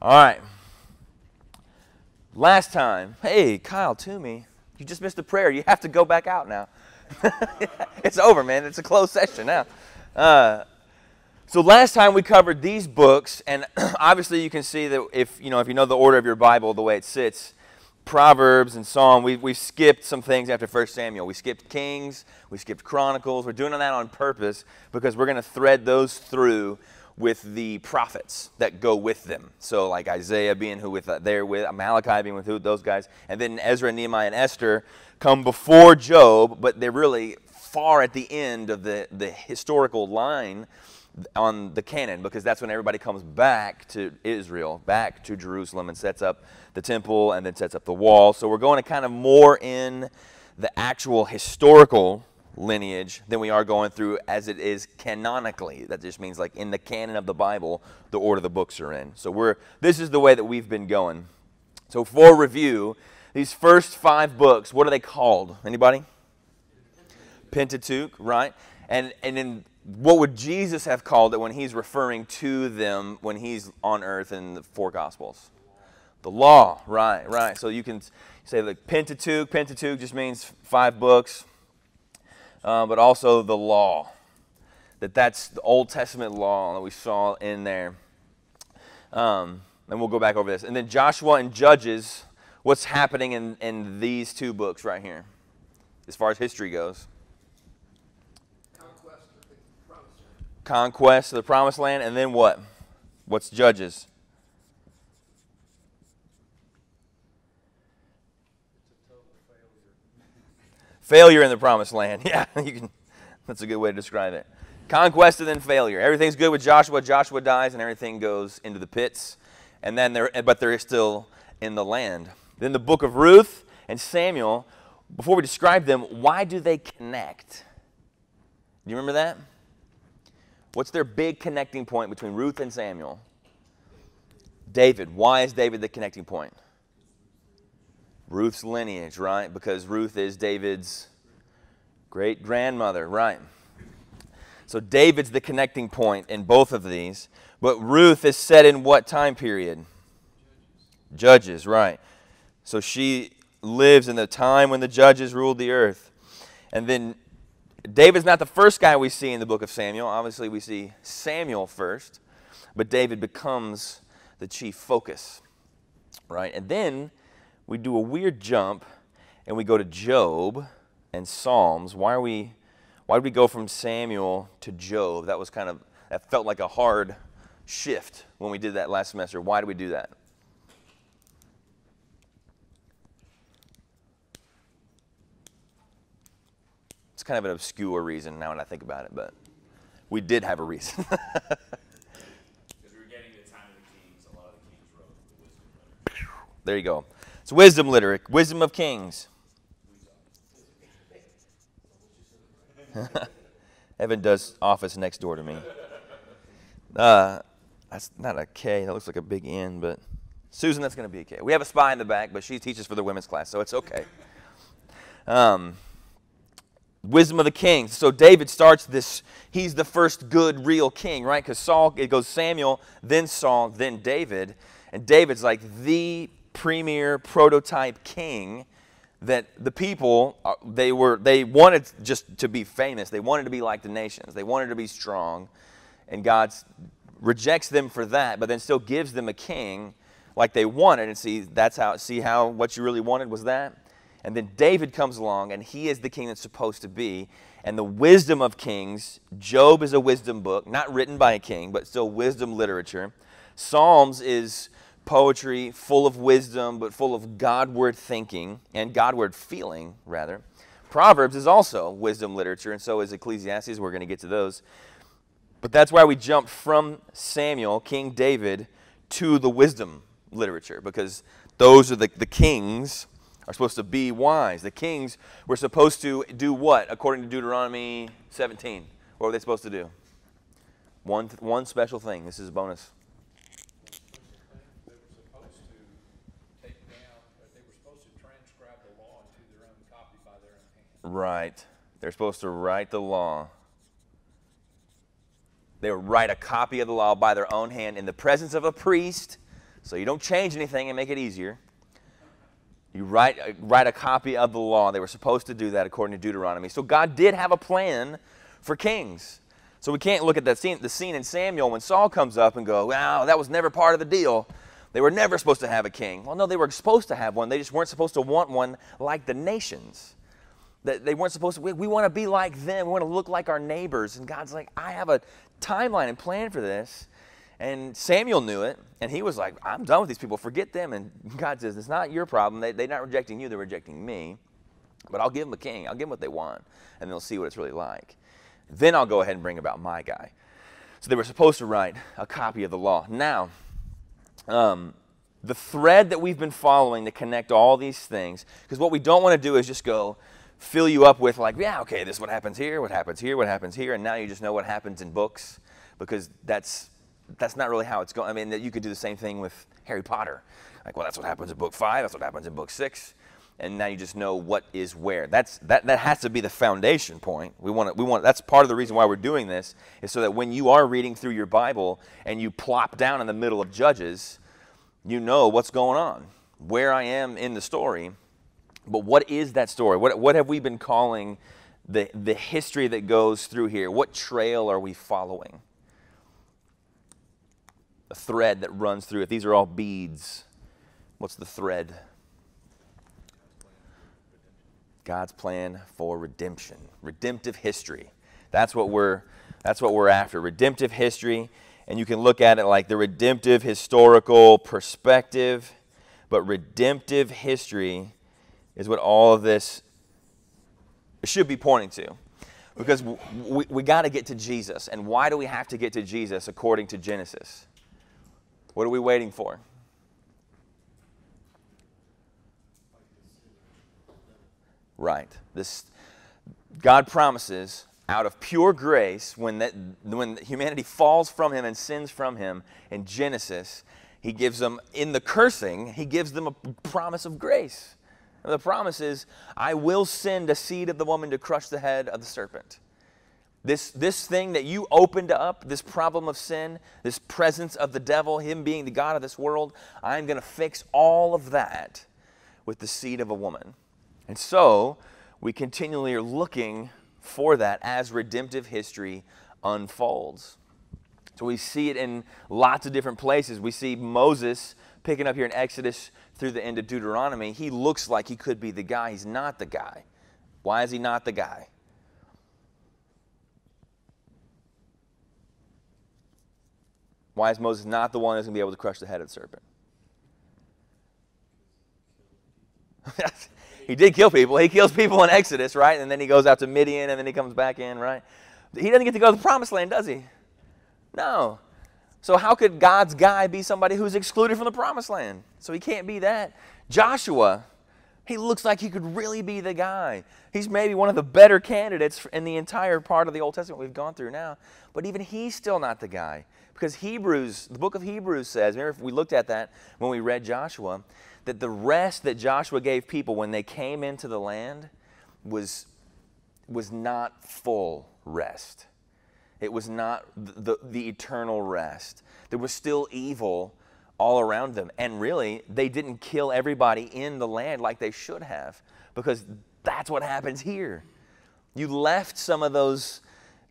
All right. Last time, hey, Kyle Toomey, you just missed a prayer. You have to go back out now. it's over, man. It's a closed session now. Uh, so last time we covered these books, and obviously you can see that if you know if you know the order of your Bible, the way it sits, Proverbs and Psalm, we we skipped some things after 1 Samuel. We skipped Kings, we skipped Chronicles. We're doing that on purpose because we're going to thread those through with the prophets that go with them. So like Isaiah being who with uh, there with Malachi being with who those guys, and then Ezra, Nehemiah, and Esther come before Job, but they're really far at the end of the the historical line on the canon because that's when everybody comes back to Israel, back to Jerusalem, and sets up the temple and then sets up the wall. So we're going to kind of more in the actual historical lineage than we are going through as it is canonically. That just means like in the canon of the Bible, the order the books are in. So we're this is the way that we've been going. So for review, these first five books, what are they called? Anybody? Pentateuch, right? And and then what would Jesus have called it when he's referring to them when he's on earth in the four gospels? The law, right, right. So you can say like Pentateuch. Pentateuch just means five books, uh, but also the law. That that's the Old Testament law that we saw in there. Um, and we'll go back over this. And then Joshua and Judges, what's happening in, in these two books right here, as far as history goes? Conquest of the promised land. And then what? What's Judges? Failure in the promised land. Yeah, you can. That's a good way to describe it. Conquest and then failure. Everything's good with Joshua. Joshua dies and everything goes into the pits. And then they're, but they're still in the land. Then the book of Ruth and Samuel. Before we describe them, why do they connect? Do you remember that? What's their big connecting point between Ruth and Samuel? David. Why is David the connecting point? Ruth's lineage, right? Because Ruth is David's great grandmother, right? So David's the connecting point in both of these. But Ruth is set in what time period? Judges, right. So she lives in the time when the judges ruled the earth. And then David's not the first guy we see in the book of Samuel. Obviously, we see Samuel first, but David becomes the chief focus, right? And then we do a weird jump and we go to Job and Psalms. Why are we why did we go from Samuel to Job? That was kind of that felt like a hard shift when we did that last semester. Why did we do that? It's kind of an obscure reason now when I think about it, but we did have a reason. there you go. It's wisdom literature, wisdom of kings. Evan does office next door to me. Uh, that's not a K. That looks like a big N, but Susan, that's going to be a K. We have a spy in the back, but she teaches for the women's class, so it's okay. Um, wisdom of the kings. So David starts this. He's the first good, real king, right? Because Saul, it goes Samuel, then Saul, then David, and David's like the premier prototype king that the people uh, they were they wanted just to be famous. They wanted to be like the nations. They wanted to be strong. And god rejects them for that but then still gives them a king like they wanted. And see that's how see how what you really wanted was that? And then david comes along and he is the king that's supposed to be. And the wisdom of kings job is a wisdom book not written by a king but still wisdom literature. Psalms is poetry full of wisdom, but full of Godward thinking and Godward feeling, rather. Proverbs is also wisdom literature, and so is Ecclesiastes. We're going to get to those. But that's why we jump from Samuel, King David, to the wisdom literature, because those are the, the kings are supposed to be wise. The kings were supposed to do what, according to Deuteronomy 17? What were they supposed to do? One, one special thing. This is a bonus. Right. They're supposed to write the law. They would write a copy of the law by their own hand in the presence of a priest. So you don't change anything and make it easier. You write, uh, write a copy of the law. They were supposed to do that according to Deuteronomy. So God did have a plan for kings. So we can't look at that scene, the scene in Samuel when Saul comes up and go, wow, that was never part of the deal. They were never supposed to have a king. Well, no, they were supposed to have one. They just weren't supposed to want one like the nations. That they weren't supposed to, we, we want to be like them. We want to look like our neighbors. And God's like, I have a timeline and plan for this. And Samuel knew it, and he was like, I'm done with these people. Forget them. And God says, It's not your problem. They, they're not rejecting you, they're rejecting me. But I'll give them a king. I'll give them what they want, and they'll see what it's really like. Then I'll go ahead and bring about my guy. So they were supposed to write a copy of the law. Now, um, the thread that we've been following to connect all these things, because what we don't want to do is just go fill you up with, like, yeah, okay, this is what happens here, what happens here, what happens here, and now you just know what happens in books, because that's that's not really how it's going. I mean, you could do the same thing with Harry Potter. Like, well, that's what happens in book five, that's what happens in book six and now you just know what is where. That's that that has to be the foundation point. We want to, we want that's part of the reason why we're doing this is so that when you are reading through your Bible and you plop down in the middle of Judges, you know what's going on, where I am in the story. But what is that story? What what have we been calling the the history that goes through here? What trail are we following? A thread that runs through it. These are all beads. What's the thread? God's plan for redemption, redemptive history. That's what we're that's what we're after. Redemptive history, and you can look at it like the redemptive historical perspective, but redemptive history is what all of this should be pointing to. Because we, we got to get to Jesus. And why do we have to get to Jesus according to Genesis? What are we waiting for? right. This God promises out of pure grace when that when humanity falls from him and sins from him in Genesis, he gives them in the cursing, he gives them a promise of grace. And the promise is, I will send a seed of the woman to crush the head of the serpent. This, this thing that you opened up, this problem of sin, this presence of the devil, him being the God of this world, I'm going to fix all of that with the seed of a woman. And so we continually are looking for that as redemptive history unfolds. So we see it in lots of different places. We see Moses picking up here in Exodus through the end of Deuteronomy. He looks like he could be the guy. He's not the guy. Why is he not the guy? Why is Moses not the one that's going to be able to crush the head of the serpent? He did kill people. He kills people in Exodus, right? And then he goes out to Midian and then he comes back in, right? He doesn't get to go to the promised land, does he? No. So how could God's guy be somebody who's excluded from the promised land? So he can't be that. Joshua, he looks like he could really be the guy. He's maybe one of the better candidates in the entire part of the Old Testament we've gone through now. But even he's still not the guy. Because Hebrews, the book of Hebrews says, remember if we looked at that when we read Joshua, that the rest that Joshua gave people when they came into the land was, was not full rest. It was not the, the eternal rest. There was still evil all around them. And really, they didn't kill everybody in the land like they should have because that's what happens here. You left some of those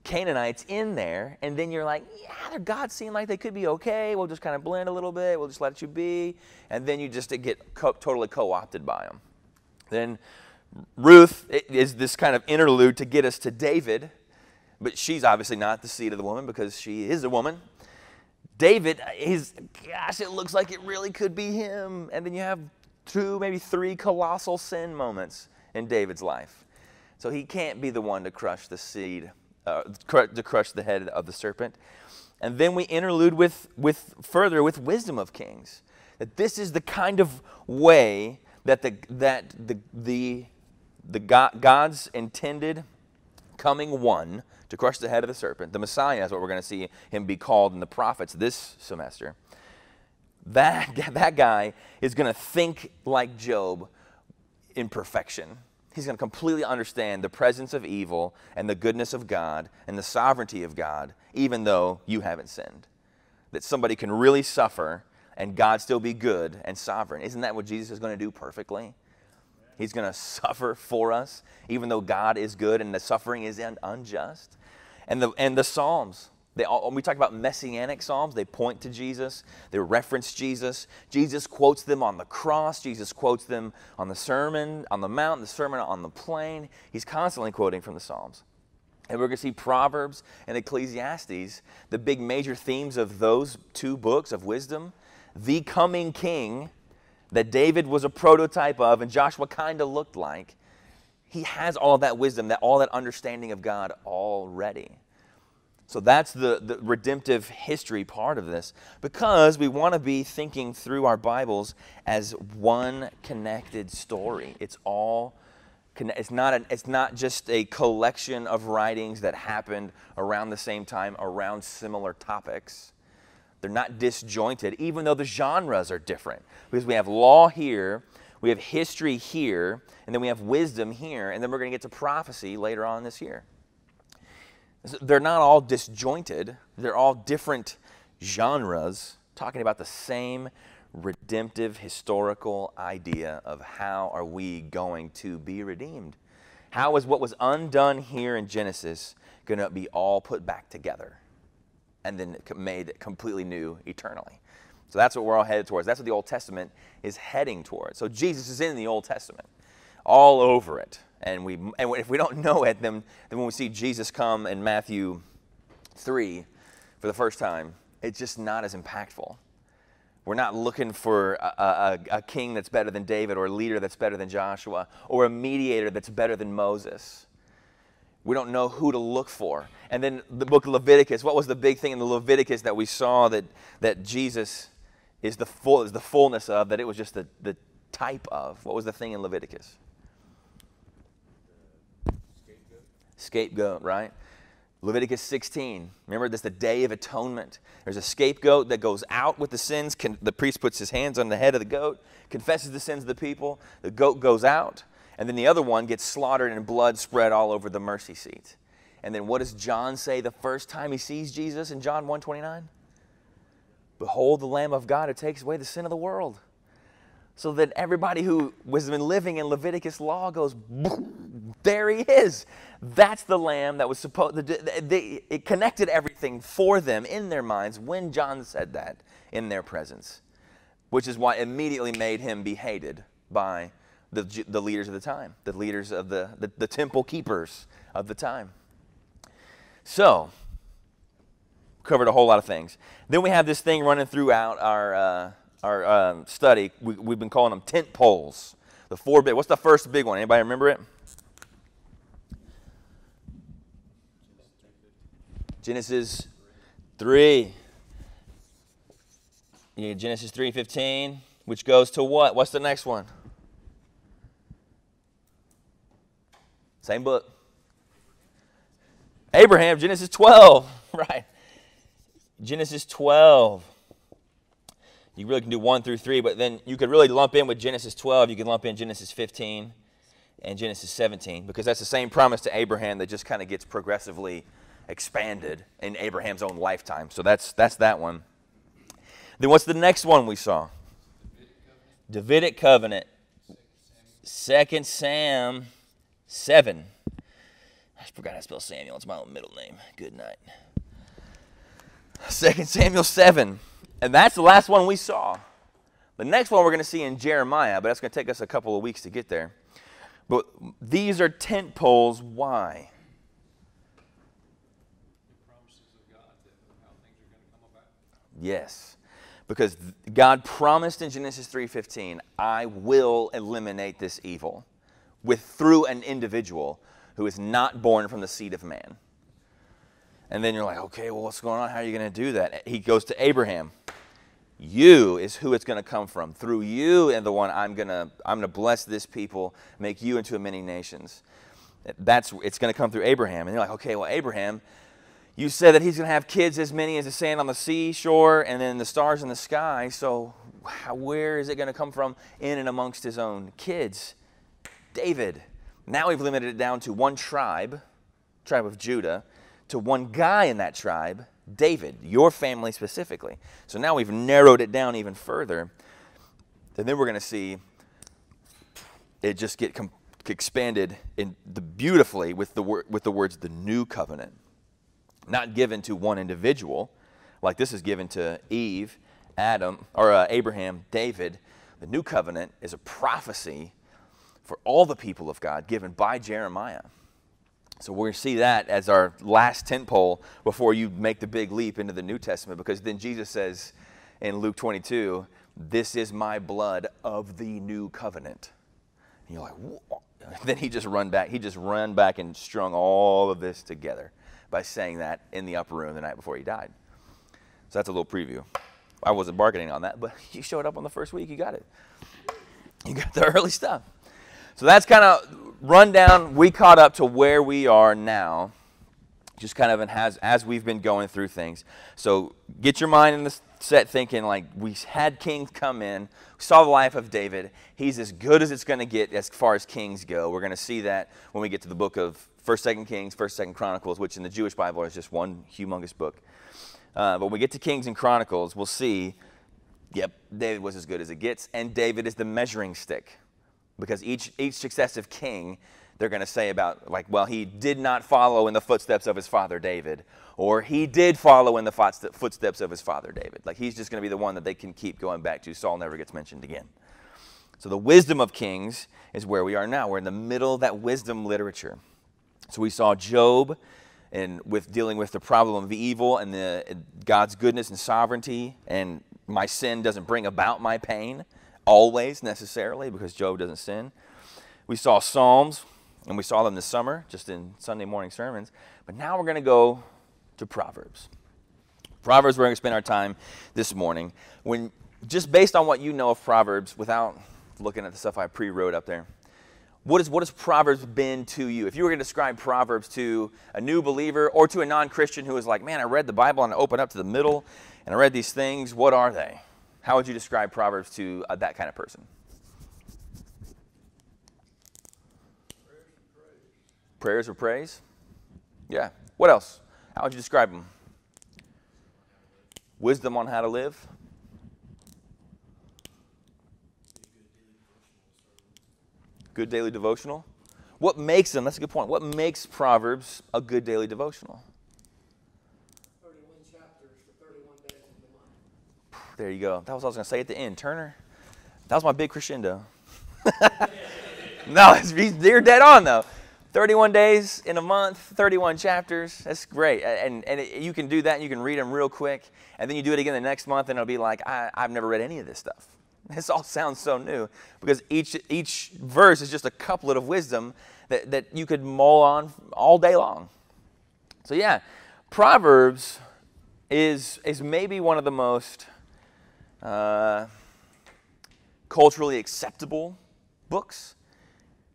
Canaanites in there, and then you're like, yeah, their gods seem like they could be okay. We'll just kind of blend a little bit. We'll just let you be. And then you just uh, get co- totally co opted by them. Then Ruth is this kind of interlude to get us to David, but she's obviously not the seed of the woman because she is a woman. David, is, gosh, it looks like it really could be him. And then you have two, maybe three colossal sin moments in David's life. So he can't be the one to crush the seed uh, to crush the head of the serpent. And then we interlude with, with further with wisdom of kings. That this is the kind of way that the, that the, the, the God, God's intended coming one to crush the head of the serpent, the Messiah is what we're going to see him be called in the prophets this semester. That, that guy is going to think like Job in perfection he's going to completely understand the presence of evil and the goodness of God and the sovereignty of God, even though you haven't sinned. That somebody can really suffer and God still be good and sovereign. Isn't that what Jesus is going to do perfectly? He's going to suffer for us, even though God is good and the suffering is unjust. And the, and the Psalms, they all, we talk about messianic psalms, they point to Jesus, they reference Jesus. Jesus quotes them on the cross, Jesus quotes them on the Sermon on the Mount, the Sermon on the Plain. He's constantly quoting from the Psalms. And we're going to see Proverbs and Ecclesiastes, the big major themes of those two books of wisdom. The coming king that David was a prototype of and Joshua kind of looked like, he has all that wisdom, that all that understanding of God already. So that's the, the redemptive history part of this because we want to be thinking through our Bibles as one connected story. It's all it's not, an, it's not just a collection of writings that happened around the same time around similar topics. They're not disjointed, even though the genres are different. Because we have law here, we have history here, and then we have wisdom here, and then we're going to get to prophecy later on this year. They're not all disjointed, they're all different genres talking about the same redemptive historical idea of how are we going to be redeemed. How is what was undone here in Genesis going to be all put back together and then made completely new eternally? So that's what we're all headed towards. That's what the Old Testament is heading towards. So Jesus is in the Old Testament, all over it and we and if we don't know it, then, then when we see Jesus come in Matthew 3 for the first time, it's just not as impactful. We're not looking for a, a, a, king that's better than David or a leader that's better than Joshua or a mediator that's better than Moses. We don't know who to look for. And then the book of Leviticus, what was the big thing in the Leviticus that we saw that, that Jesus is the, full, is the fullness of, that it was just the, the type of? What was the thing in Leviticus? scapegoat, right? Leviticus 16. Remember, this the Day of Atonement. There's a scapegoat that goes out with the sins. The priest puts his hands on the head of the goat, confesses the sins of the people. The goat goes out, and then the other one gets slaughtered and blood spread all over the mercy seat. And then what does John say the first time he sees Jesus in John 1:29? Behold the Lamb of God who takes away the sin of the world so that everybody who was been living in Leviticus law goes, there he is. That's the lamb that was supposed it connected everything for them in their minds when John said that in their presence, which is why immediately made him be hated by the, the leaders of the time, the leaders of the, the, the temple keepers of the time. So, covered a whole lot of things. Then we have this thing running throughout our. Uh, our um, study, we, we've been calling them tent poles. The four big. What's the first big one? Anybody remember it? Genesis 3. Yeah, Genesis 3:15, which goes to what? What's the next one? Same book. Abraham, Genesis 12, right? Genesis 12 you really can do 1 through 3, but then you could really lump in with Genesis 12, you could lump in Genesis 15 and Genesis 17, because that's the same promise to Abraham that just kind of gets progressively expanded in Abraham's own lifetime. So that's, that's that one. Then what's the next one we saw? Davidic covenant. Second Sam 7. I forgot how to spell Samuel. It's my own middle name. Good night. Second Samuel 7. And that's the last one we saw. The next one we're going to see in Jeremiah, but that's going to take us a couple of weeks to get there. But these are tent poles. Why? Yes. Because God promised in Genesis 3:15, I will eliminate this evil with through an individual who is not born from the seed of man. And then you're like, okay, well, what's going on? How are you going to do that? He goes to Abraham. You is who it's going to come from. Through you and the one I'm going to I'm going to bless this people, make you into many nations. That's it's going to come through Abraham. And you're like, okay, well, Abraham, you said that he's going to have kids as many as the sand on the seashore and then the stars in the sky. So where is it going to come from in and amongst his own kids? David. Now we've limited it down to one tribe, tribe of Judah, to one guy in that tribe, David, your family specifically. So now we've narrowed it down even further. And then we're going to see it just get expanded in the beautifully with the with the words the new covenant. Not given to one individual, like this is given to Eve, Adam, or uh, Abraham, David. The new covenant is a prophecy for all the people of God given by Jeremiah. So we're going to see that as our last tent pole before you make the big leap into the New Testament, because then Jesus says in Luke 22, This is my blood of the new covenant. And you're like, then he just run back, he just run back and strung all of this together by saying that in the upper room the night before he died. So that's a little preview. I wasn't bargaining on that, but you showed up on the first week, you got it. You got the early stuff. So that's kind of rundown. We caught up to where we are now, just kind of has as we've been going through things. So get your mind in the set thinking like we had kings come in, saw the life of David. He's as good as it's going to get as far as kings go. We're going to see that when we get to the book of First, Second Kings, First, Second Chronicles, which in the Jewish Bible is just one humongous book. Uh, but when we get to Kings and Chronicles, we'll see. Yep, David was as good as it gets, and David is the measuring stick because each, each successive king they're going to say about like well he did not follow in the footsteps of his father david or he did follow in the footsteps of his father david. Like he's just going to be the one that they can keep going back to. Saul never gets mentioned again. So the wisdom of kings is where we are now. We're in the middle of that wisdom literature. So we saw job and with dealing with the problem of evil and the god's goodness and sovereignty and my sin doesn't bring about my pain always necessarily because Job doesn't sin. We saw Psalms, and we saw them this summer just in Sunday morning sermons. But now we're going to go to Proverbs. Proverbs, we're going to spend our time this morning. When just based on what you know of Proverbs, without looking at the stuff I pre-wrote up there, what, is, what has Proverbs been to you? If you were going to describe Proverbs to a new believer or to a non-Christian who is like, man, I read the Bible and I opened up to the middle and I read these things, what are they? How would you describe Proverbs to uh, that kind of person? Prayers, or praise? Yeah. What else? How would you describe them? Wisdom on how to live? Good daily devotional? What makes them, that's a good point, what makes Proverbs a good daily devotional? There you go. That was what I was going to say at the end. Turner, that was my big crescendo. no, you're dead on, though. 31 days in a month, 31 chapters. That's great. And, and it, you can do that and you can read them real quick. And then you do it again the next month and it'll be like, I, I've never read any of this stuff. This all sounds so new because each, each verse is just a couplet of wisdom that, that you could mull on all day long. So, yeah, Proverbs is, is maybe one of the most uh, culturally acceptable books.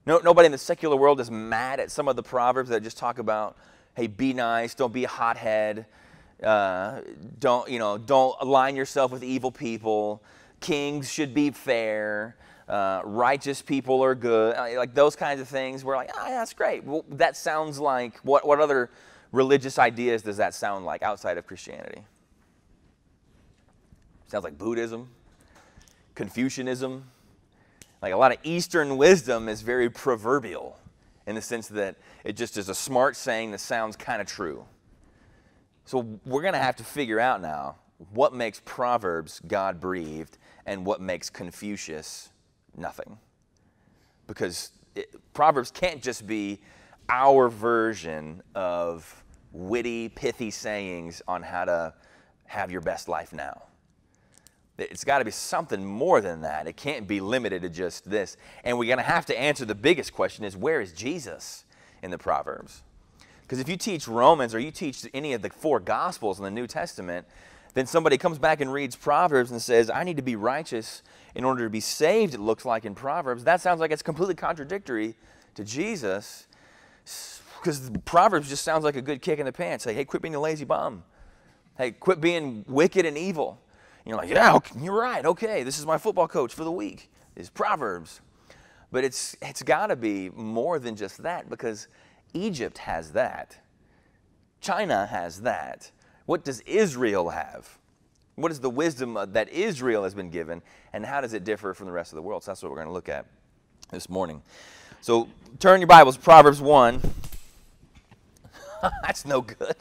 No, nobody in the secular world is mad at some of the proverbs that just talk about, hey, be nice, don't be a hothead, uh, don't you know, don't align yourself with evil people. Kings should be fair. Uh, righteous people are good. Uh, like those kinds of things. We're like, ah, yeah, that's great. Well, that sounds like what? What other religious ideas does that sound like outside of Christianity? Sounds like Buddhism, Confucianism. Like a lot of Eastern wisdom is very proverbial in the sense that it just is a smart saying that sounds kind of true. So we're going to have to figure out now what makes Proverbs God breathed and what makes Confucius nothing. Because it, Proverbs can't just be our version of witty, pithy sayings on how to have your best life now. It's got to be something more than that. It can't be limited to just this. And we're going to have to answer the biggest question is where is Jesus in the Proverbs? Because if you teach Romans or you teach any of the four Gospels in the New Testament, then somebody comes back and reads Proverbs and says, I need to be righteous in order to be saved, it looks like in Proverbs. That sounds like it's completely contradictory to Jesus because Proverbs just sounds like a good kick in the pants. Say, hey, quit being a lazy bum. Hey, quit being wicked and evil you're like, yeah, okay, you're right. Okay, this is my football coach for the week. Is Proverbs. But it's it's got to be more than just that because Egypt has that. China has that. What does Israel have? What is the wisdom that Israel has been given, and how does it differ from the rest of the world? So that's what we're going to look at this morning. So turn your Bibles, Proverbs 1. that's no good.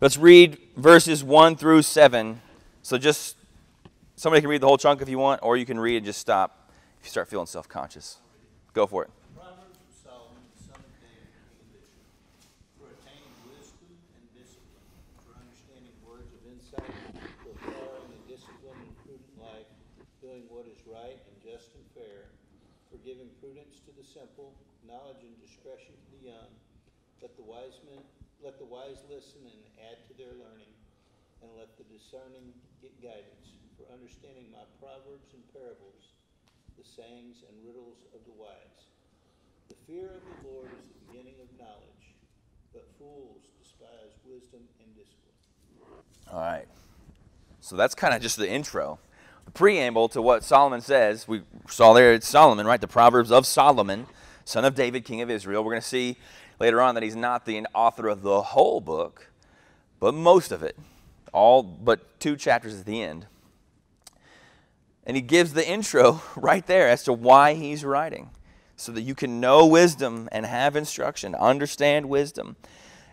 Let's read verses 1 through 7. So just somebody can read the whole chunk if you want, or you can read and just stop if you start feeling self conscious. Go for it. Proverbs of Solomon, the son of David, king of Israel, for attaining wisdom and discipline, for understanding words of insight, for acquiring a disciplined and prudent life, doing what is right and just and fair, for giving prudence to the simple, knowledge and discretion to the young. Let the wise men, let the wise listen and add to their learning, and let the discerning get guidance. For understanding my proverbs and parables, the sayings and riddles of the wise. The fear of the Lord is the beginning of knowledge, but fools despise wisdom and discipline. All right. So that's kind of just the intro. The preamble to what Solomon says. We saw there it's Solomon, right? The Proverbs of Solomon, son of David, king of Israel. We're going to see later on that he's not the author of the whole book, but most of it. All but two chapters at the end. And he gives the intro right there as to why he's writing, so that you can know wisdom and have instruction, understand wisdom.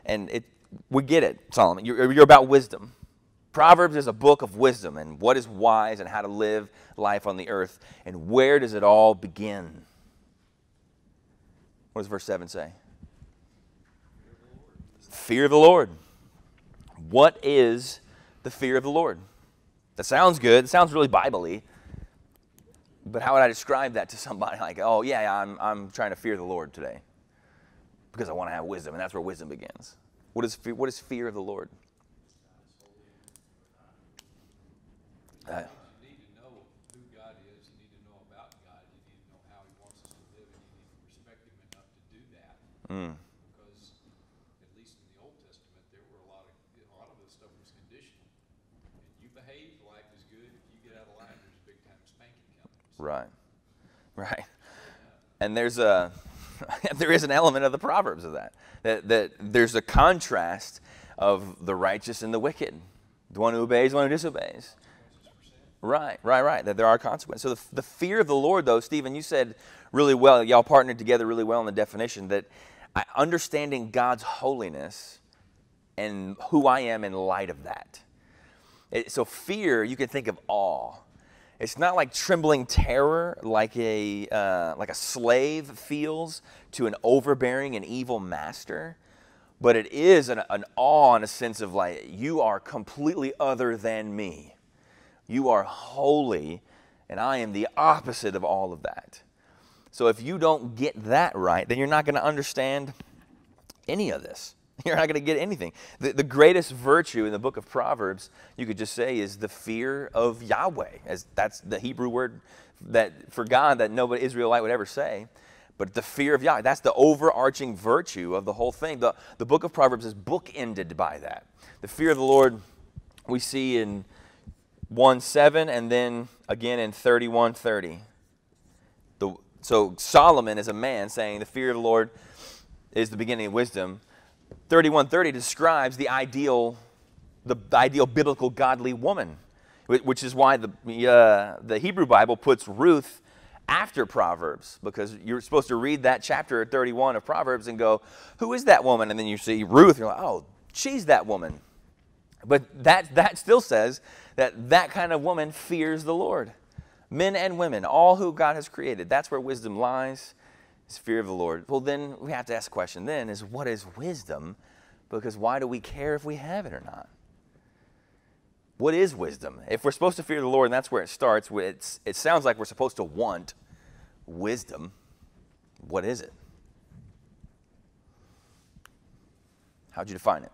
And it, we get it, Solomon. You're, you're about wisdom. Proverbs is a book of wisdom and what is wise and how to live life on the earth. And where does it all begin? What does verse 7 say? Fear of the Lord. What is the fear of the Lord? That sounds good. It sounds really Bible but how would I describe that to somebody? Like, oh, yeah, I'm, I'm trying to fear the Lord today because I want to have wisdom, and that's where wisdom begins. What is, what is fear of the Lord? Uh, you need to know who God is. You need to know about God. You need to know how He wants us to live, and you need to respect Him enough to do that. Mm. Because, at least in the Old Testament, there were a lot of a lot of this stuff was conditional. And you behave, life is good. If you get out of line, there's a big time spanking coming. So, right, right. And there's a there is an element of the proverbs of that. That that there's a contrast of the righteous and the wicked, the one who obeys, the one who disobeys. Right, right, right. That there are consequences. So the, the fear of the Lord, though, Stephen, you said really well, y'all partnered together really well in the definition that understanding God's holiness and who I am in light of that. It, so fear, you can think of awe. It's not like trembling terror, like a uh, like a slave feels to an overbearing and evil master, but it is an, an awe and a sense of like you are completely other than me you are holy, and I am the opposite of all of that. So if you don't get that right, then you're not going to understand any of this. You're not going to get anything. The, the greatest virtue in the book of Proverbs, you could just say, is the fear of Yahweh. As that's the Hebrew word that for God that no Israelite would ever say. But the fear of Yahweh, that's the overarching virtue of the whole thing. The, the book of Proverbs is bookended by that. The fear of the Lord we see in 1 7 and then again in 31 30. The, so Solomon is a man saying the fear of the Lord is the beginning of wisdom. 3130 describes the ideal, the ideal biblical godly woman, which is why the, uh, the Hebrew Bible puts Ruth after Proverbs, because you're supposed to read that chapter 31 of Proverbs and go, Who is that woman? And then you see Ruth, and you're like, Oh, she's that woman. But that, that still says that that kind of woman fears the Lord. Men and women, all who God has created. That's where wisdom lies, is fear of the Lord. Well, then we have to ask the question then is what is wisdom? Because why do we care if we have it or not? What is wisdom? If we're supposed to fear the Lord, and that's where it starts, it's, it sounds like we're supposed to want wisdom. What is it? How'd you define it?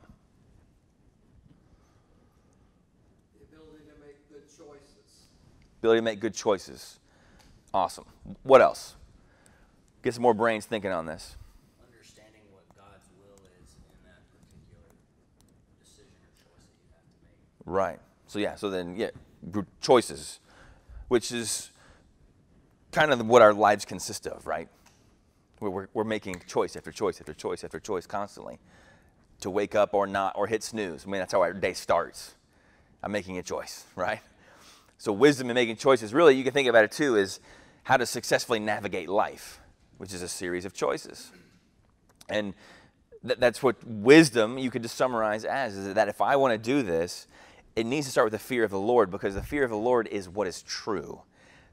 The ability to make good choices. Ability to make good choices. Awesome. What else? Get some more brains thinking on this. Understanding what God's will is in that particular decision or choice that you have to make. Right. So yeah. So then yeah, choices, which is kind of what our lives consist of, right? We're, we're, we're making choice after choice after choice after choice constantly to wake up or not or hit snooze. I mean, that's how our day starts. I'm making a choice, right? So, wisdom in making choices, really, you can think about it too, is how to successfully navigate life, which is a series of choices. And th- that's what wisdom you could just summarize as is that if I want to do this, it needs to start with the fear of the Lord because the fear of the Lord is what is true.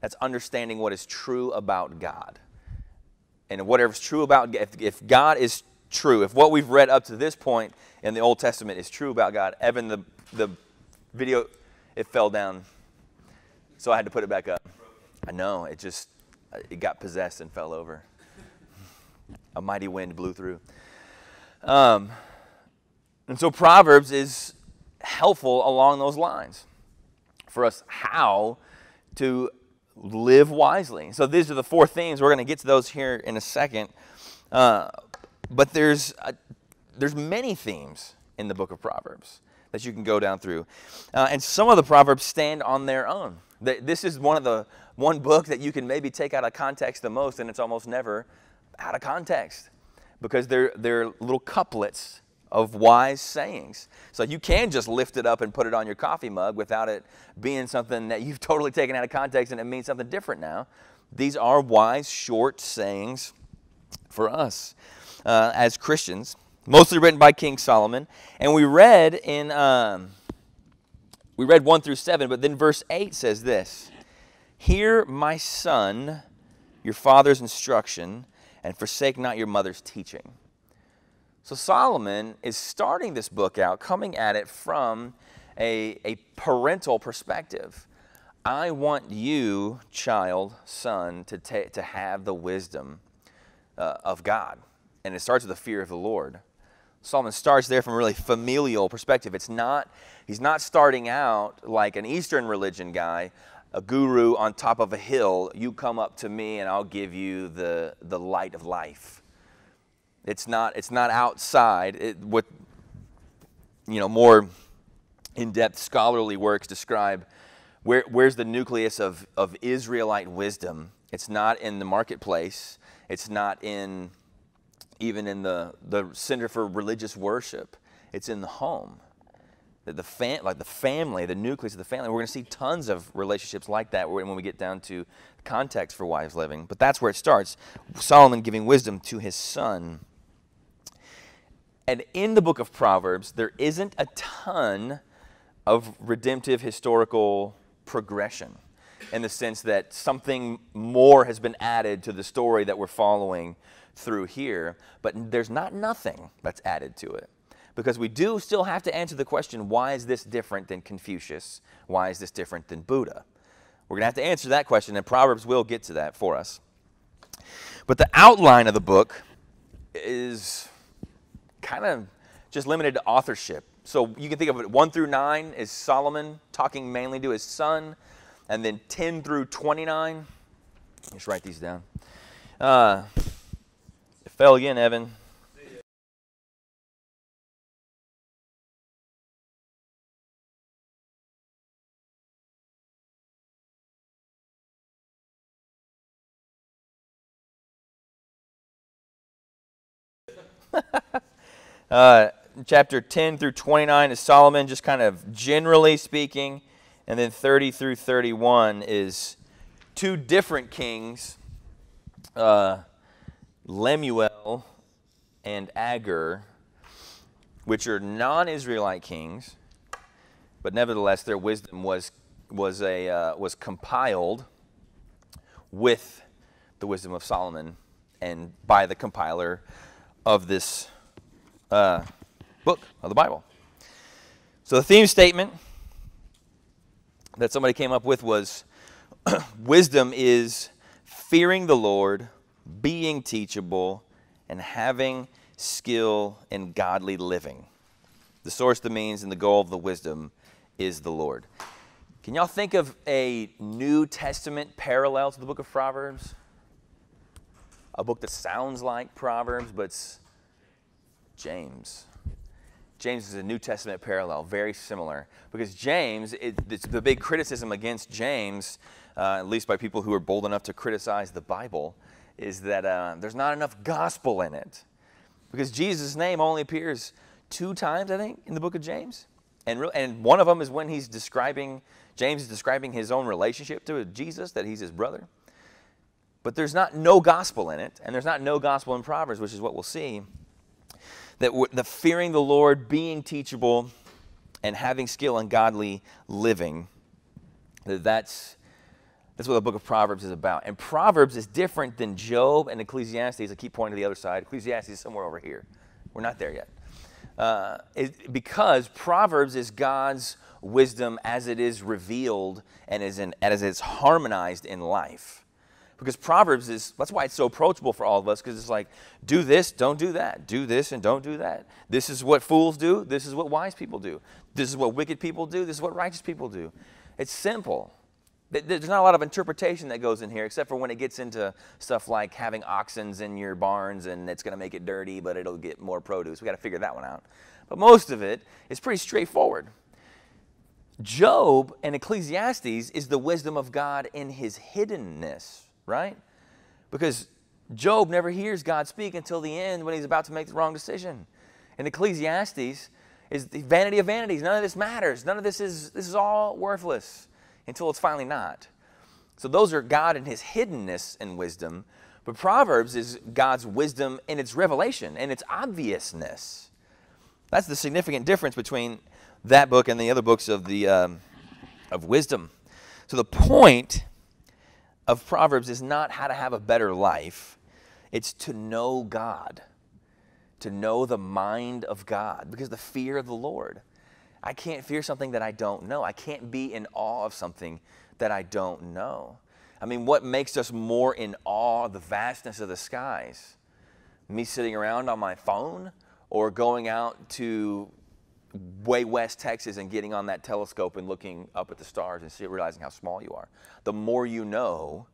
That's understanding what is true about God. And whatever's true about if, if God is true, if what we've read up to this point in the Old Testament is true about God, Evan, the, the video, it fell down. So I had to put it back up. I know, it just, it got possessed and fell over. A mighty wind blew through. Um, and so Proverbs is helpful along those lines for us how to live wisely. So these are the four themes. We're going to get to those here in a second. Uh, but there's a, there's many themes in the book of Proverbs that you can go down through, uh, and some of the proverbs stand on their own. This is one of the one book that you can maybe take out of context the most, and it's almost never out of context because they're they're little couplets of wise sayings. So you can just lift it up and put it on your coffee mug without it being something that you've totally taken out of context and it means something different now. These are wise, short sayings for us uh, as Christians, mostly written by King Solomon. And we read in um, we read one through seven, but then verse eight says this: "Hear, my son, your father's instruction, and forsake not your mother's teaching." So Solomon is starting this book out, coming at it from a, a parental perspective. I want you, child, son, to, ta- to have the wisdom uh, of God and it starts with the fear of the Lord. Solomon starts there from a really familial perspective. It's not, he's not starting out like an Eastern religion guy, a guru on top of a hill. You come up to me and I'll give you the, the light of life. It's not, it's not outside. It, what, you know, more in-depth scholarly works describe where, where's the nucleus of, of Israelite wisdom. It's not in the marketplace. It's not in even in the, the Center for Religious Worship, it's in the home. The, fam- like the family, the nucleus of the family. We're going to see tons of relationships like that when we get down to context for wives living. But that's where it starts. Solomon giving wisdom to his son. And in the book of Proverbs, there isn't a ton of redemptive historical progression in the sense that something more has been added to the story that we're following through here, but there's not nothing that's added to it. Because we do still have to answer the question why is this different than Confucius? Why is this different than Buddha? We're going to have to answer that question, and Proverbs will get to that for us. But the outline of the book is kind of just limited to authorship. So you can think of it 1 through 9 is Solomon talking mainly to his son, and then 10 through 29. Let's write these down. Uh, it Fell again, Evan. uh, chapter 10 through 29 is Solomon, just kind of generally speaking. And then 30 through 31 is two different kings. Uh, Lemuel and Agur, which are non-Israelite kings, but nevertheless their wisdom was was a uh, was compiled with the wisdom of Solomon and by the compiler of this uh, book of the Bible. So the theme statement that somebody came up with was wisdom is fearing the Lord being teachable, and having skill in godly living. The source, the means, and the goal of the wisdom is the Lord. Can y'all think of a New Testament parallel to the book of Proverbs? A book that sounds like Proverbs, but it's James. James is a New Testament parallel, very similar. Because James, it, it's the big criticism against James, uh, at least by people who are bold enough to criticize the Bible, is that uh, there's not enough gospel in it. Because Jesus' name only appears two times, I think, in the book of James. And, re- and one of them is when he's describing, James is describing his own relationship to Jesus, that he's his brother. But there's not no gospel in it, and there's not no gospel in Proverbs, which is what we'll see. That the fearing the Lord, being teachable, and having skill in godly living, that that's, that's what the book of Proverbs is about. And Proverbs is different than Job and Ecclesiastes. I keep pointing to the other side. Ecclesiastes is somewhere over here. We're not there yet. Uh, it, because Proverbs is God's wisdom as it is revealed and in, as it's harmonized in life. Because Proverbs is, that's why it's so approachable for all of us, because it's like, do this, don't do that. Do this and don't do that. This is what fools do. This is what wise people do. This is what wicked people do. This is what righteous people do. It's simple. There's not a lot of interpretation that goes in here, except for when it gets into stuff like having oxens in your barns and it's going to make it dirty, but it'll get more produce. We got to figure that one out. But most of it is pretty straightforward. Job and Ecclesiastes is the wisdom of God in his hiddenness, right? Because Job never hears God speak until the end when he's about to make the wrong decision. And Ecclesiastes is the vanity of vanities. None of this matters. None of this is this is all worthless until it's finally not. So those are God and his hiddenness and wisdom. But Proverbs is God's wisdom in its revelation and its obviousness. That's the significant difference between that book and the other books of the um, of wisdom. So the point of Proverbs is not how to have a better life; it's to know God, to know the mind of God, because the fear of the Lord. I can't fear something that I don't know. I can't be in awe of something that I don't know. I mean, what makes us more in awe of the vastness of the skies? Me sitting around on my phone or going out to way west Texas and getting on that telescope and looking up at the stars and see, realizing how small you are. The more you know,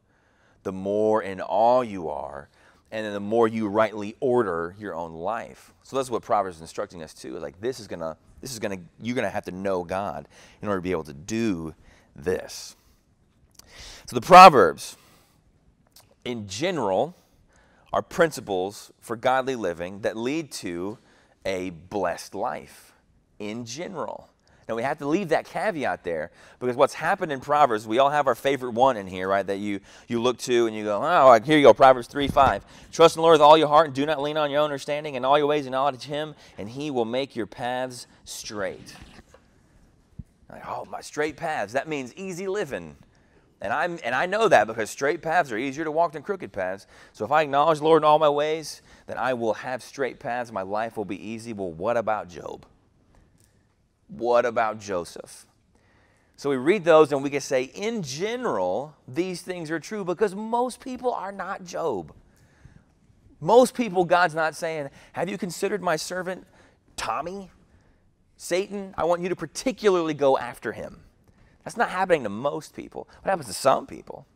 the more in awe you are, and then the more you rightly order your own life. So that's what Proverbs is instructing us too. Like this is gonna, this is gonna, you're gonna have to know God in order to be able to do this. So the Proverbs, in general, are principles for godly living that lead to a blessed life in general. Now we have to leave that caveat there because what's happened in Proverbs, we all have our favorite one in here, right? That you you look to and you go, oh, here you go, Proverbs 3 5. Trust in the Lord with all your heart and do not lean on your own understanding. In all your ways acknowledge him, and he will make your paths straight. Like, oh, my straight paths. That means easy living. And I'm and I know that because straight paths are easier to walk than crooked paths. So if I acknowledge the Lord in all my ways, then I will have straight paths. My life will be easy. Well, what about Job? What about Joseph? So we read those and we can say, in general, these things are true because most people are not Job. Most people, God's not saying, Have you considered my servant Tommy? Satan, I want you to particularly go after him. That's not happening to most people. What happens to some people?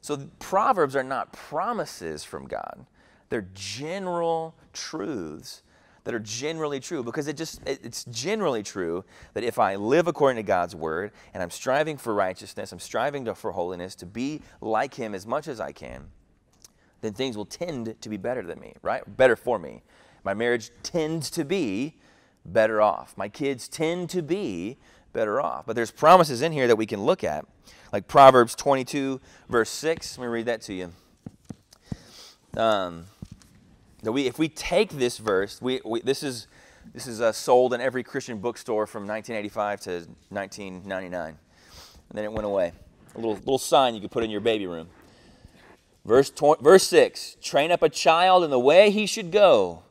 So Proverbs are not promises from God. They're general truths that are generally true because it just it's generally true that if I live according to God's word and I'm striving for righteousness, I'm striving to, for holiness, to be like him as much as I can, then things will tend to be better than me, right? Better for me. My marriage tends to be better off. My kids tend to be better off. But there's promises in here that we can look at, like Proverbs 22, verse 6. Let me read that to you. Um, that we, if we take this verse, we, we, this is, this is uh, sold in every Christian bookstore from 1985 to 1999. And then it went away. A little, little sign you could put in your baby room. Verse, verse 6 Train up a child in the way he should go,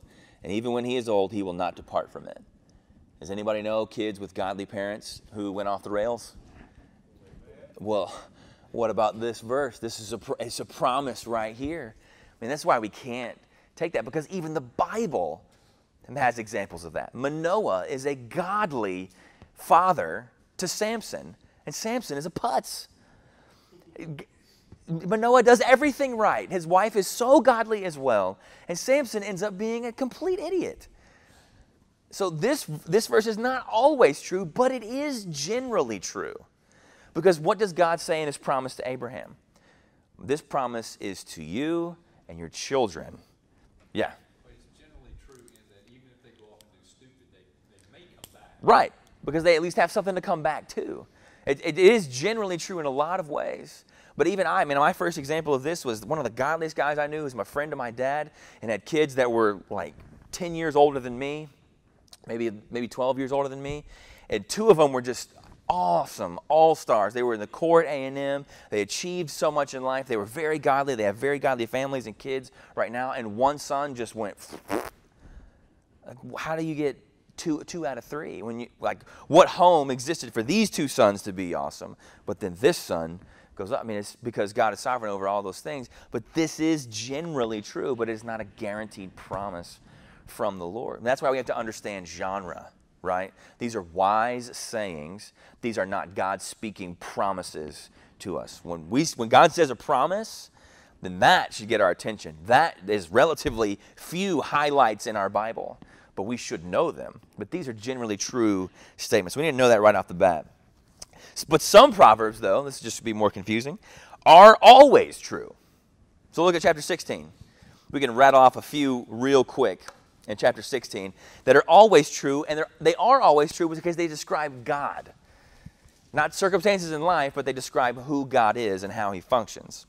and even when he is old, he will not depart from it. Does anybody know kids with godly parents who went off the rails? Well, what about this verse? This is a, it's a promise right here. I mean, that's why we can't take that because even the Bible has examples of that. Manoah is a godly father to Samson, and Samson is a putz. Manoah does everything right. His wife is so godly as well, and Samson ends up being a complete idiot. so this this verse is not always true, but it is generally true. Because what does God say in his promise to Abraham? This promise is to you and your children. Yeah. But it's generally true in that even if they go off and do stupid, they, they may come back. Right, because they at least have something to come back to. It, it is generally true in a lot of ways. But even I, I mean, my first example of this was one of the godliest guys I knew was my friend of my dad and had kids that were like 10 years older than me, maybe, maybe 12 years older than me. And two of them were just awesome all stars they were in the Corps at a&m they achieved so much in life. They were very godly. They have very godly families and kids right now. And one son just went how do you get two two out of three when you like what home existed for these two sons to be awesome? But then this son goes up. I mean it's because god is sovereign over all those things. But this is generally true but it's not a guaranteed promise from the lord. And that's why we have to understand genre right these are wise sayings these are not god speaking promises to us when we when god says a promise then that should get our attention. That is relatively few highlights in our Bible, but we should know them. But these are generally true statements. We need to know that right off the bat. But some proverbs, though, this is just to be more confusing, are always true. So look at chapter 16. We can rattle off a few real quick in chapter 16 that are always true, and they're, always true because they describe God. Not circumstances in life, but they describe who God is and how he functions.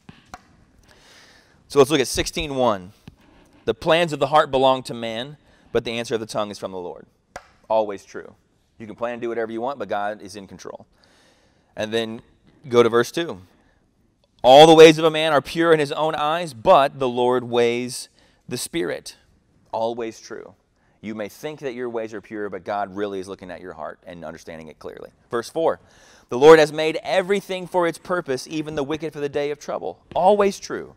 So let's look at 16:1. The plans of the heart belong to man, but the answer of the tongue is from the Lord. Always true. You can plan and do whatever you want, but God is in control. And then go to verse 2. All the ways of a man are pure in his own eyes, but the Lord weighs the spirit. Always true. You may think that your ways are pure, but God really is looking at your heart and understanding it clearly. Verse 4 The Lord has made everything for its purpose, even the wicked for the day of trouble. Always true.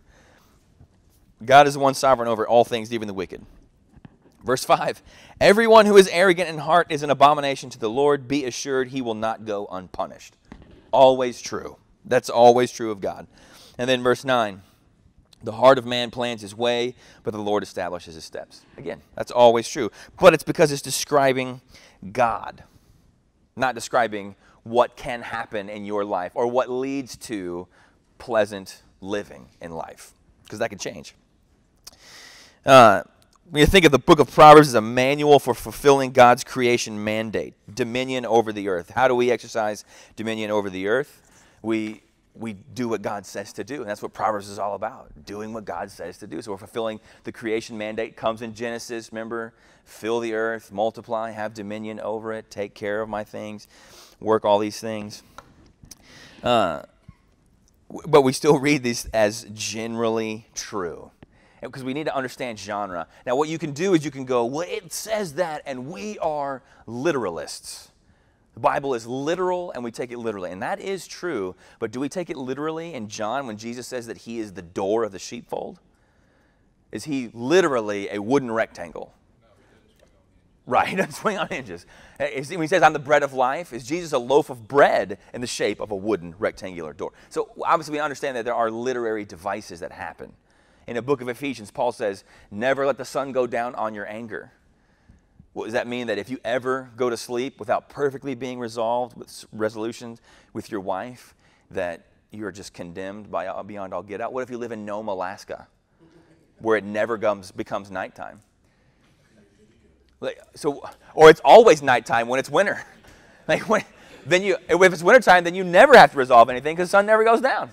God is the one sovereign over all things, even the wicked. Verse 5 Everyone who is arrogant in heart is an abomination to the Lord. Be assured he will not go unpunished. Always true. That's always true of God. And then verse 9 The heart of man plans his way, but the Lord establishes his steps. Again, that's always true. But it's because it's describing God, not describing what can happen in your life or what leads to pleasant living in life, because that can change. Uh, when you think of the book of Proverbs as a manual for fulfilling God's creation mandate, dominion over the earth. How do we exercise dominion over the earth? We we do what God says to do, and that's what Proverbs is all about, doing what God says to do. So we're fulfilling the creation mandate comes in Genesis, remember? Fill the earth, multiply, have dominion over it, take care of my things, work all these things. Uh, but we still read these as generally true because we need to understand genre. Now, what you can do is you can go, well, it says that, and we are literalists. The Bible is literal, and we take it literally. And that is true, but do we take it literally in John when Jesus says that he is the door of the sheepfold? Is he literally a wooden rectangle? Right, he doesn't swing on hinges. When he says, I'm the bread of life, is Jesus a loaf of bread in the shape of a wooden rectangular door? So obviously, we understand that there are literary devices that happen. In the book of Ephesians, Paul says, Never let the sun go down on your anger. What does that mean? That if you ever go to sleep without perfectly being resolved with resolutions with your wife, that you're just condemned by uh, beyond all get out? What if you live in Nome, Alaska, where it never comes, becomes nighttime? Like, so, or it's always nighttime when it's winter. Like when, then you, if it's wintertime, then you never have to resolve anything because the sun never goes down.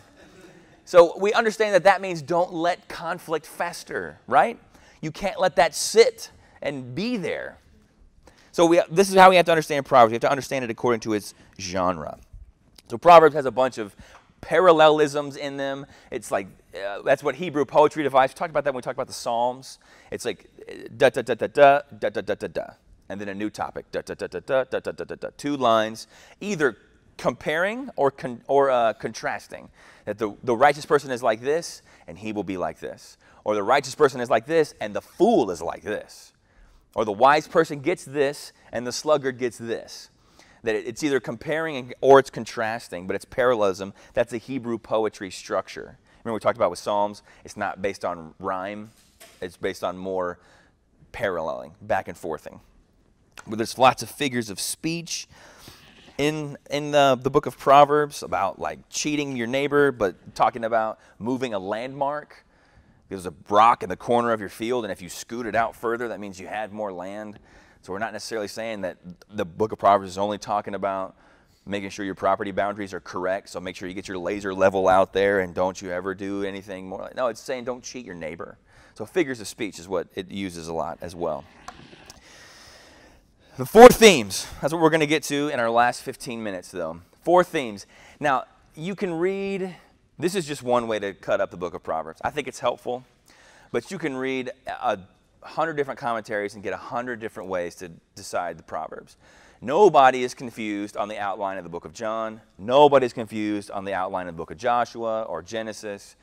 So we understand that that means don't let conflict fester, right? You can't let that sit and be there. So we, this is how we have to understand Proverbs. We have to understand it according to its genre. So Proverbs has a bunch of parallelisms in them. It's like uh, that's what Hebrew poetry device. We talked about that when we talked about the Psalms. It's like uh, da da da da da da da da da da, and then a new topic da da da da da da da da da da. Two lines, either comparing or con- or uh, contrasting. That the the righteous person is like this, and he will be like this, or the righteous person is like this, and the fool is like this, or the wise person gets this, and the sluggard gets this that it's either comparing or it's contrasting, but it's parallelism. That's a Hebrew poetry structure. Remember we talked about with Psalms, it's not based on rhyme, it's based on more paralleling, back and forthing. where there's lots of figures of speech in in the, the book of Proverbs about like cheating your neighbor, but talking about moving a landmark. There's a rock in the corner of your field, and if you scoot it out further, that means you had more land. So we're not necessarily saying that the book of Proverbs is only talking about making sure your property boundaries are correct. So make sure you get your laser level out there, and don't you ever do anything more like no. It's saying don't cheat your neighbor. So figures of speech is what it uses a lot as well. The four themes. That's what we're going to get to in our last 15 minutes, though. Four themes. Now, you can read, this is just one way to cut up the book of Proverbs. I think it's helpful, but you can read a hundred different commentaries and get a hundred different ways to decide the Proverbs. Nobody is confused on the outline of the book of John. Nobody's confused on the outline of the book of Joshua or Genesis.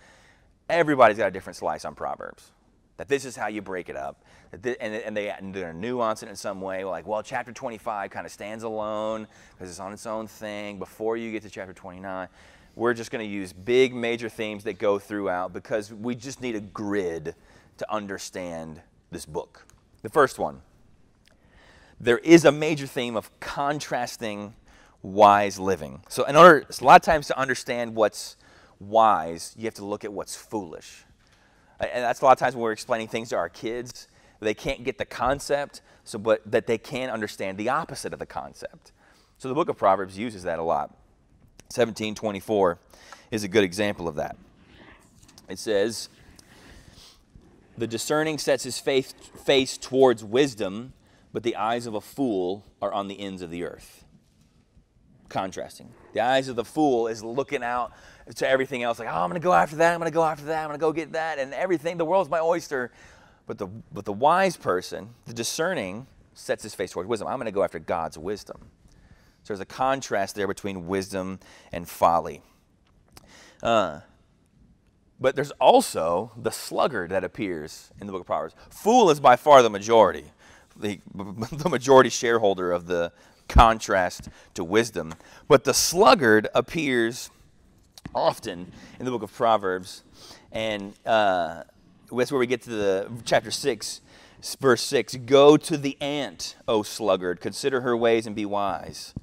Everybody's got a different slice on Proverbs. That this is how you break it up and, they they're nuance it in some way. Like, well, chapter 25 kind of stands alone because it's on its own thing. Before you get to chapter 29, we're just going to use big major themes that go throughout because we just need a grid to understand this book. The first one there is a major theme of contrasting wise living. So, in order, a lot of times to understand what's wise, you have to look at what's foolish. And that's a lot of times when we're explaining things to our kids they can't get the concept, so but that they can understand the opposite of the concept. So the book of Proverbs uses that a lot. 1724 is a good example of that. It says, The discerning sets his face, face towards wisdom, but the eyes of a fool are on the ends of the earth. Contrasting. The eyes of the fool is looking out to everything else, like, oh, I'm going to go after that, I'm going to go after that, I'm going to go get that, and everything. The world's my oyster. But the, but the wise person, the discerning, sets his face towards wisdom. I'm going to go after God's wisdom. So there's a contrast there between wisdom and folly. Uh, but there's also the sluggard that appears in the book of Proverbs. Fool is by far the majority, the, the majority shareholder of the contrast to wisdom. But the sluggard appears often in the book of Proverbs. And uh, that's where we get to the chapter 6, verse 6. Go to the ant, O sluggard. Consider her ways and be wise.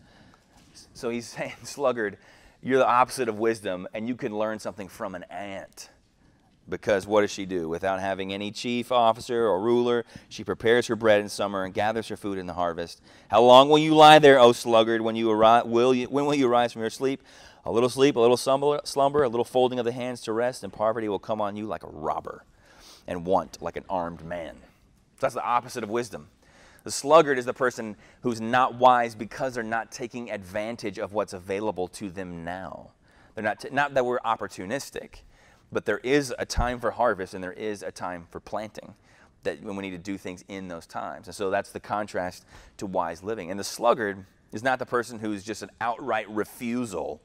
So he's saying, sluggard, you're the opposite of wisdom, and you can learn something from an ant. Because what does she do? Without having any chief officer or ruler, she prepares her bread in summer and gathers her food in the harvest. How long will you lie there, O sluggard, when, you arise, will you, when will you rise from your sleep? A little sleep, a little slumber, a little folding of the hands to rest, and poverty will come on you like a robber and want like an armed man. So that's the opposite of wisdom. The sluggard is the person who's not wise because they're not taking advantage of what's available to them now. They're not, t- not that we're opportunistic, but there is a time for harvest and there is a time for planting that when we need to do things in those times. And so that's the contrast to wise living. And the sluggard is not the person who's just an outright refusal.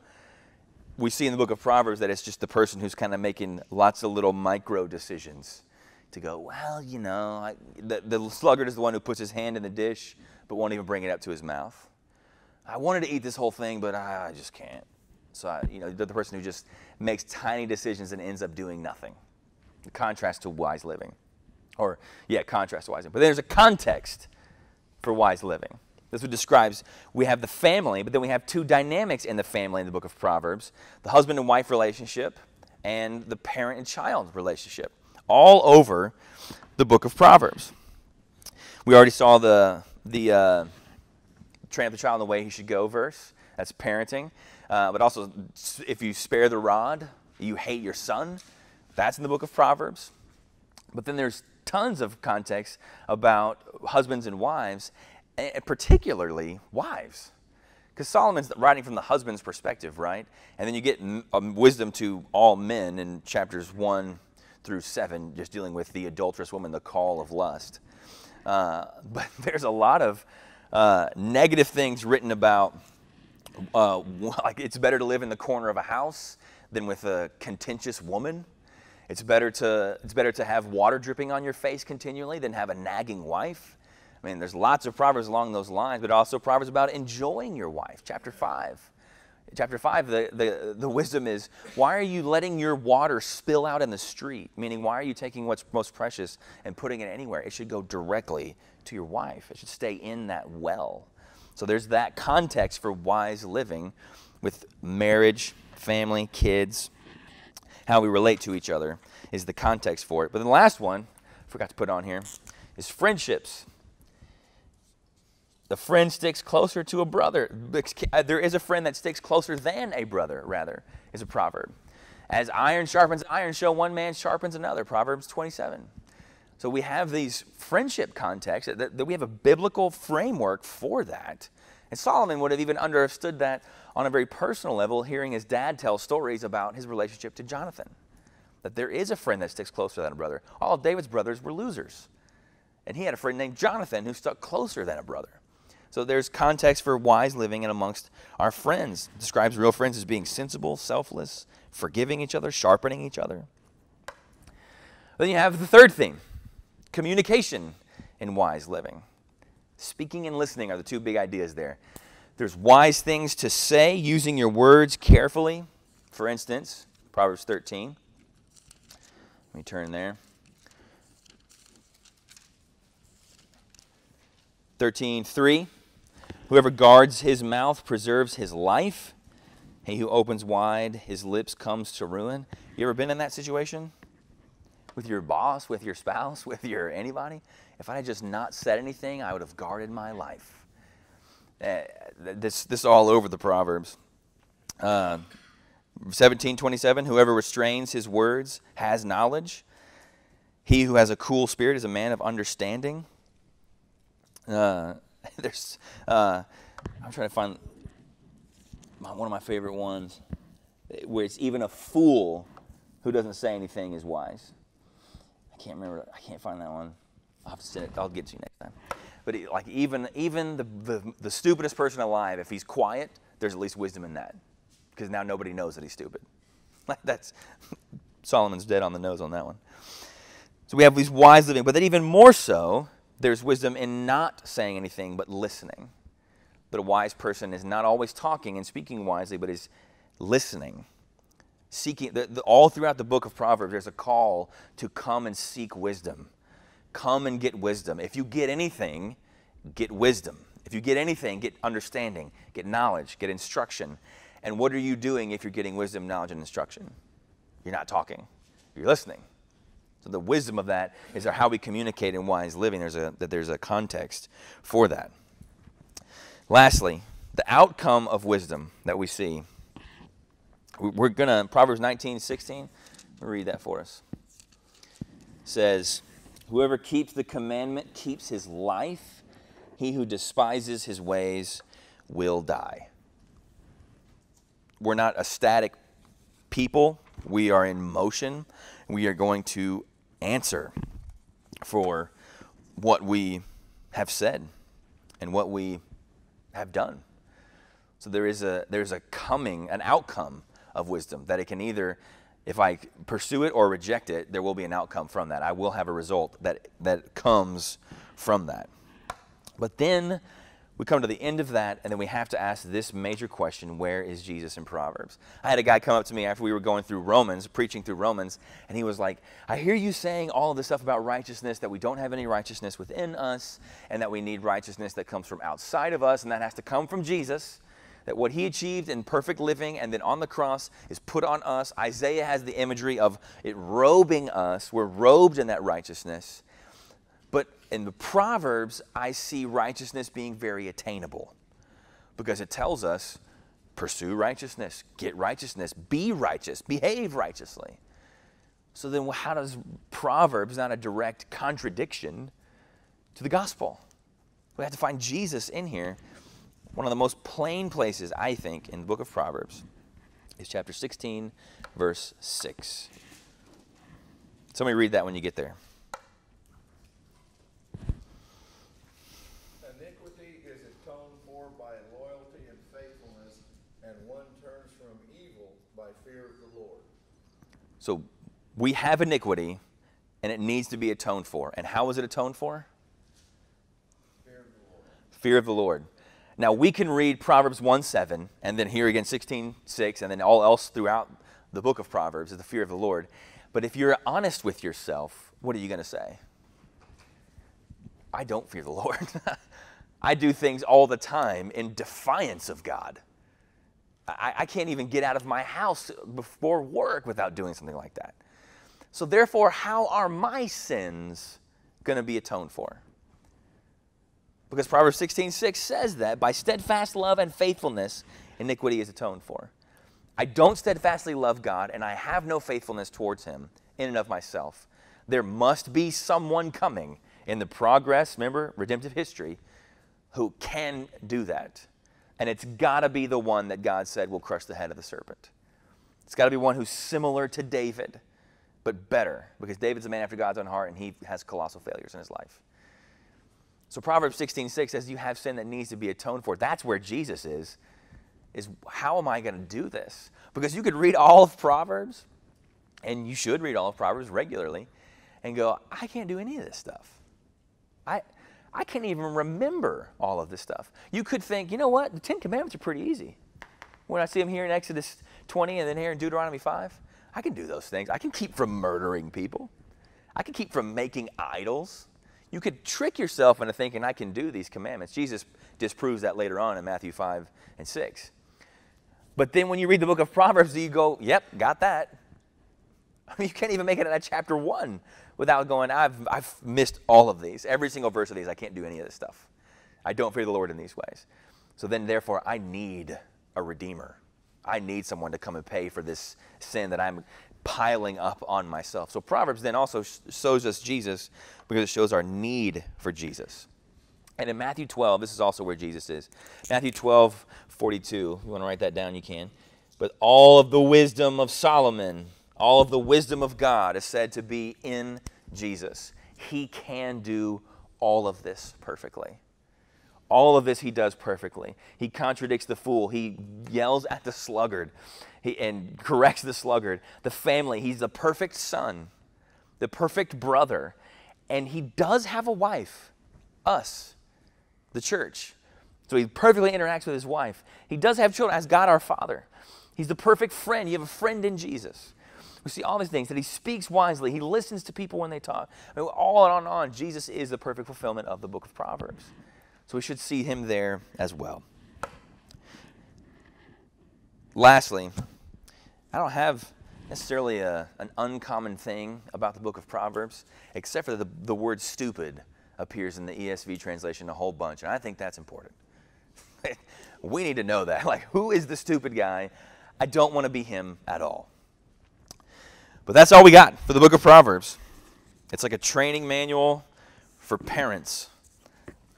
We see in the book of Proverbs that it's just the person who's kind of making lots of little micro decisions to go, well, you know, I, the, the sluggard is the one who puts his hand in the dish but won't even bring it up to his mouth. I wanted to eat this whole thing, but I, I just can't. So, I, you know, the, the person who just makes tiny decisions and ends up doing nothing. The contrast to wise living. Or, yeah, contrast to wise living. But there's a context for wise living. This what describes we have the family, but then we have two dynamics in the family in the book of Proverbs the husband and wife relationship and the parent and child relationship all over the book of Proverbs. We already saw the, the uh, train the child in the way he should go verse. That's parenting. Uh, but also, if you spare the rod, you hate your son. That's in the book of Proverbs. But then there's tons of context about husbands and wives, and particularly wives. Because Solomon's writing from the husband's perspective, right? And then you get um, wisdom to all men in chapters 1 through 7, just dealing with the adulterous woman, the call of lust. Uh, but there's a lot of uh, negative things written about, uh, like it's better to live in the corner of a house than with a contentious woman. It's better to it's better to have water dripping on your face continually than have a nagging wife. I mean, there's lots of proverbs along those lines, but also proverbs about enjoying your wife. Chapter five, Chapter 5, the, the, the wisdom is why are you letting your water spill out in the street? Meaning, why are you taking what's most precious and putting it anywhere? It should go directly to your wife, it should stay in that well. So there's that context for wise living with marriage, family, kids, how we relate to each other is the context for it. But then the last one, I forgot to put on here, is friendships. The friend sticks closer to a brother. Uh, there is a friend that sticks closer than a brother, rather, is a proverb. As iron sharpens iron, so one man sharpens another. Proverbs 27. So we have these friendship contexts, that, that we have a biblical framework for that. And Solomon would have even understood that on a very personal level, hearing his dad tell stories about his relationship to Jonathan. That there is a friend that sticks closer than a brother. All David's brothers were losers. And he had a friend named Jonathan who stuck closer than a brother. So there's context for wise living and amongst our friends. Describes real friends as being sensible, selfless, forgiving each other, sharpening each other. Then you have the third theme communication in wise living. Speaking and listening are the two big ideas there. There's wise things to say, using your words carefully. For instance, Proverbs 13. Let me turn there. 13:3 Whoever guards his mouth preserves his life. He who opens wide his lips comes to ruin. You ever been in that situation? With your boss, with your spouse, with your anybody? If I had just not said anything, I would have guarded my life. Uh, this this all over the Proverbs. Uh, 1727 Whoever restrains his words has knowledge. He who has a cool spirit is a man of understanding. Uh, there's, uh, I'm trying to find my, one of my favorite ones where it's even a fool who doesn't say anything is wise. I can't remember. I can't find that one. I'll have to send it. I'll get to you next time. But like even even the, the the stupidest person alive, if he's quiet, there's at least wisdom in that, because now nobody knows that he's stupid. Like That's Solomon's dead on the nose on that one. So we have these wise living, but then even more so, there's wisdom in not saying anything but listening. But a wise person is not always talking and speaking wisely, but is listening. Seeking, the, the, all throughout the book of Proverbs, there's a call to come and seek wisdom. Come and get wisdom. If you get anything, get wisdom. If you get anything, get understanding, get knowledge, get instruction. And what are you doing if you're getting wisdom, knowledge, and instruction? You're not talking, you're listening. So the wisdom of that is how we communicate in wise living. There's a, that there's a context for that. Lastly, the outcome of wisdom that we see. We're going to, Proverbs 19, 16, read that for us. It says, Whoever keeps the commandment keeps his life. He who despises his ways will die. We're not a static people, we are in motion. We are going to answer for what we have said and what we have done. So there is a there's a coming, an outcome of wisdom that it can either if I pursue it or reject it, there will be an outcome from that. I will have a result that that comes from that. But then we come to the end of that, and then we have to ask this major question where is Jesus in Proverbs? I had a guy come up to me after we were going through Romans, preaching through Romans, and he was like, I hear you saying all of this stuff about righteousness, that we don't have any righteousness within us, and that we need righteousness that comes from outside of us, and that has to come from Jesus. That what he achieved in perfect living and then on the cross is put on us. Isaiah has the imagery of it robing us. We're robed in that righteousness in the Proverbs, I see righteousness being very attainable because it tells us pursue righteousness, get righteousness, be righteous, behave righteously. So then, how does Proverbs not a direct contradiction to the gospel? We have to find Jesus in here. One of the most plain places, I think, in the book of Proverbs is chapter 16, verse 6. Somebody read that when you get there. So we have iniquity and it needs to be atoned for. And how is it atoned for? Fear of the Lord. Fear of the Lord. Now, we can read Proverbs 1 7, and then here again 16 6, and then all else throughout the book of Proverbs is the fear of the Lord. But if you're honest with yourself, what are you going to say? I don't fear the Lord. I do things all the time in defiance of God. I, I, can't even get out of my house before work without doing something like that. So, therefore, how are my sins going to be atoned for? Because Proverbs 16 6 says that by steadfast love and faithfulness, iniquity is atoned for. I don't steadfastly love God, and I have no faithfulness towards Him in and of myself. There must be someone coming in the progress, remember, redemptive history, who can do that. And it's got to be the one that God said will crush the head of the serpent. It's got to be one who's similar to David, but better, because David's a man after God's own heart and he has colossal failures in his life. So Proverbs 16, 6 says, You have sin that needs to be atoned for. That's where Jesus is. Is how am I going to do this? Because you could read all of Proverbs, and you should read all of Proverbs regularly, and go, I can't do any of this stuff. I, I can't even remember all of this stuff. You could think, you know what? The Ten Commandments are pretty easy. When I see them here in Exodus 20 and then here in Deuteronomy 5, I can do those things. I can keep from murdering people. I can keep from making idols. You could trick yourself into thinking I can do these commandments. Jesus disproves that later on in Matthew 5 and 6. But then when you read the book of Proverbs, you go, yep, got that. I mean, you can't even make it out of chapter 1 without going, I've, I've missed all of these. Every single verse of these, I can't do any of this stuff. I don't fear the Lord in these ways. So then, therefore, I need a redeemer. I need someone to come and pay for this sin that I'm piling up on myself. So Proverbs then also shows us Jesus because it shows our need for Jesus. And in Matthew 12, this is also where Jesus is. Matthew 12, 42. You want to write that down? You can. But all of the wisdom of Solomon all of the wisdom of God is said to be in Jesus. He can do all of this perfectly. All of this he does perfectly. He contradicts the fool. He yells at the sluggard he, and corrects the sluggard. The family, he's the perfect son, the perfect brother. And he does have a wife, us, the church. So he perfectly interacts with his wife. He does have children as God our Father. He's the perfect friend. You have a friend in Jesus. We see all these things that he speaks wisely. He listens to people when they talk. I mean, on and on. Jesus is the perfect fulfillment of the book of Proverbs. So we should see him there as well. Lastly, I don't have necessarily a, an uncommon thing about the book of Proverbs, except for the, the word stupid appears in the ESV translation a whole bunch, and I think that's important. we need to know that. Like, who is the stupid guy? I don't want to be him at all. But that's all we got for the book of Proverbs. It's like a training manual for parents.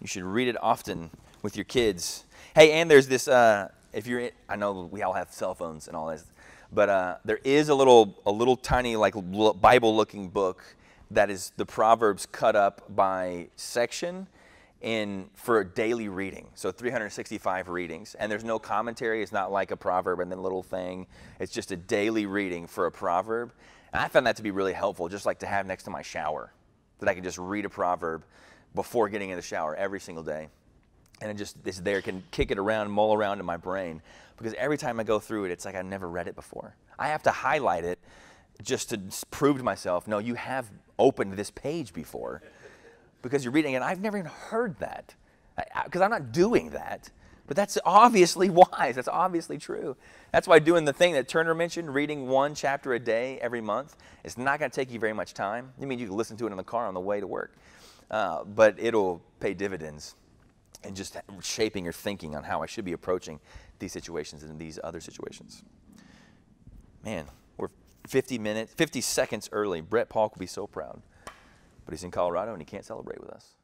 You should read it often with your kids. Hey, and there's this. Uh, if you're, in, I know we all have cell phones and all this, but uh, there is a little, a little tiny like Bible-looking book that is the Proverbs cut up by section in for a daily reading. So 365 readings, and there's no commentary. It's not like a proverb and then little thing. It's just a daily reading for a proverb. And I found that to be really helpful, just like to have next to my shower, that I can just read a proverb before getting in the shower every single day. And it just is there, can kick it around, mull around in my brain. Because every time I go through it, it's like I've never read it before. I have to highlight it just to prove to myself, no, you have opened this page before. Because you're reading it. I've never even heard that. Because I'm not doing that. But that's obviously wise. That's obviously true. That's why doing the thing that Turner mentioned, reading one chapter a day every month, is not going to take you very much time. I mean, you can listen to it in the car on the way to work, uh, but it'll pay dividends in just shaping your thinking on how I should be approaching these situations and these other situations. Man, we're 50 minutes, 50 seconds early. Brett Paul will be so proud. But he's in Colorado and he can't celebrate with us.